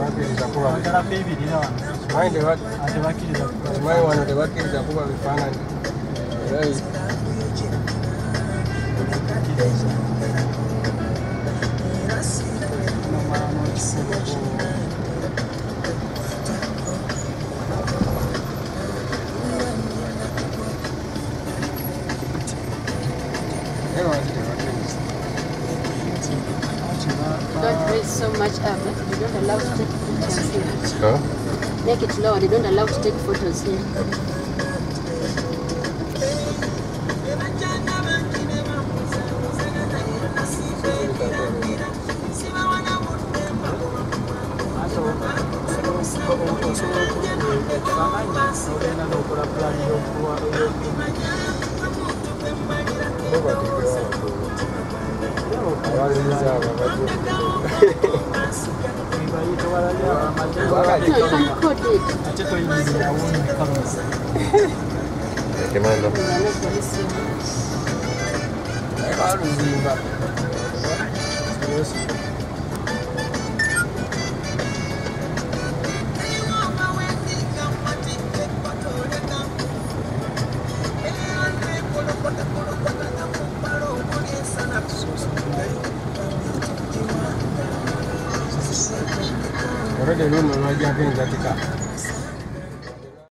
tebakkiriza kuba Abagala beebirira wano. manyi teba- Tebakkiriza manyi wano tebakkiriza kuba bifaananyi era naye lwaki Thank you. So much up. eh? They don't allow to take pictures here. Make it lower. They don't allow to take photos here. Ogenda n'okola pulaani これでルーム上着100円だけか。